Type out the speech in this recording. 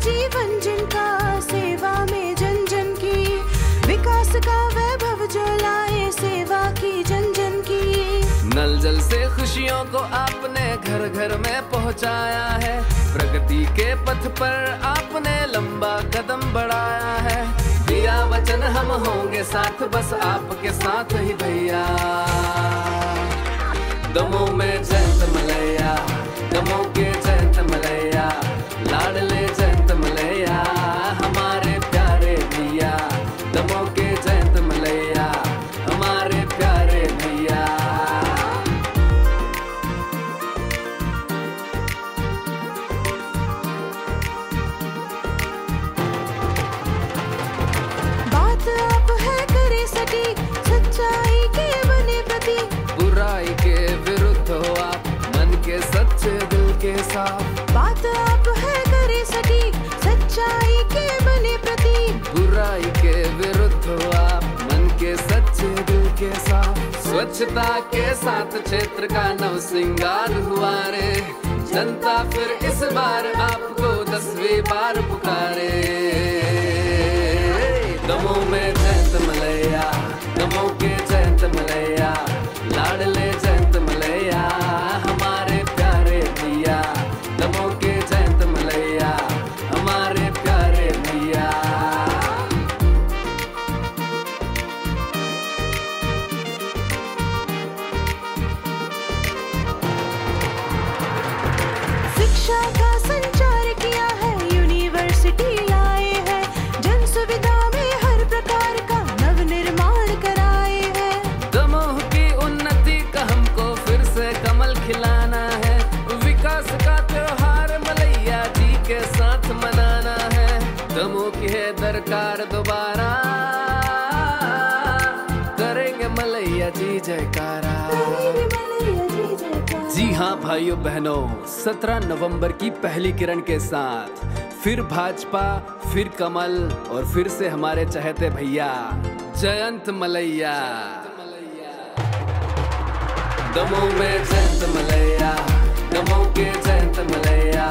जीवन जिनका सेवा में जन जन की। विकास का वैभव जो लाए सेवा की जन जन की। नल जल से खुशियों को आपने घर घर में पहुँचाया है। प्रगति के पथ पर आपने लंबा कदम बढ़ाया है। दिया वचन हम होंगे साथ, बस आपके साथ ही भैया। दमों में जयंत मलैया। साथ बात आप है करे सटीक, सच्चाई के बने प्रतीक। बुराई के विरुद्ध हो आप, मन के सच्चे दिल के साथ। स्वच्छता के साथ क्षेत्र का नव सिंगार हुआ रे। जनता फिर इस बार आपको दसवीं बार पुकारे। खिलाना है। विकास का त्योहार मलैया जी के साथ मनाना है। दमोह की है दरकार दोबारा। करेंगे मलैया जी जयकारा। जी हाँ भाइयों बहनों 17 नवंबर की पहली किरण के साथ फिर भाजपा फिर कमल और फिर से हमारे चहेते भैया जयंत मलैया। दमों में जयंत मलैया नमो के जयंत मलैया